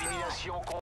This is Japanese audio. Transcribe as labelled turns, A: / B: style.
A: Élimination